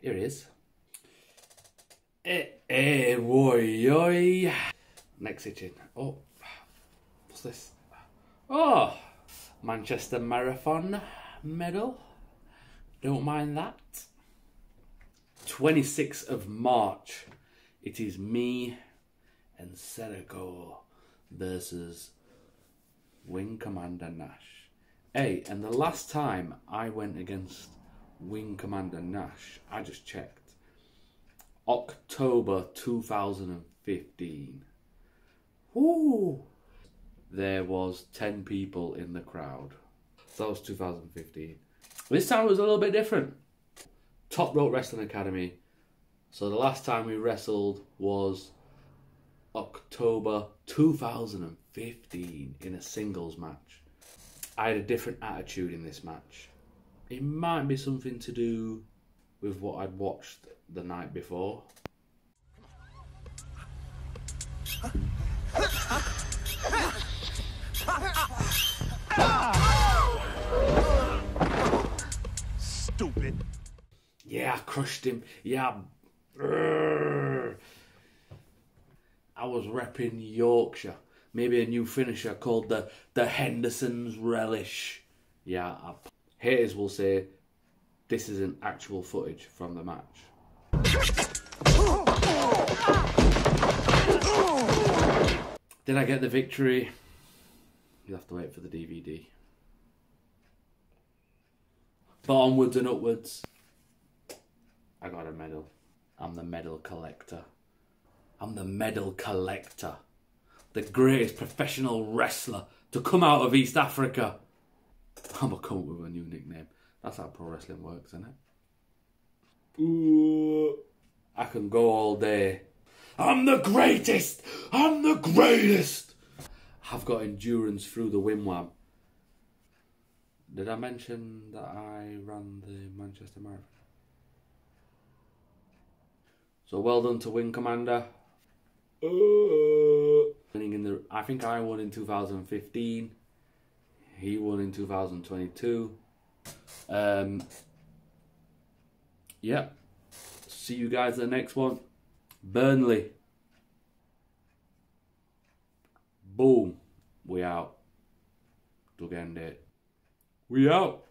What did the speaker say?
Here it is. Eh, eh, boy, oi. Next itching. Oh, what's this? Oh, Manchester Marathon medal. Don't mind that. 26th of March. It is me Nsereko versus Wing Commander Nash. Hey, and the last time I went against Wing Commander Nash, I just checked. October 2015. Ooh. There was 10 people in the crowd. That was 2015. This time it was a little bit different. Top Rope Wrestling Academy. So the last time we wrestled was October 2015 in a singles match. I had a different attitude in this match. It might be something to do with what I'd watched the night before. Stupid. Yeah, I crushed him. Yeah. I was repping Yorkshire. Maybe a new finisher called the the Henderson's Relish. Yeah, I, haters will say this isn't actual footage from the match. Did I get the victory? You'll have to wait for the DVD. But onwards and upwards. I got a medal. I'm the medal collector. I'm the medal collector. The greatest professional wrestler to come out of East Africa. I'm gonna come up with a new nickname. That's how pro wrestling works, isn't it? Ooh, I can go all day. I'm the greatest! I'm the greatest! I've got endurance through the wimwam. Did I mention that I ran the Manchester Marathon? So well done to Wing Commander. Uh, winning in the, I think I won in 2015. He won in 2022. Um, yeah. See you guys in the next one. Burnley. Boom. We out. UganDONEit. We out.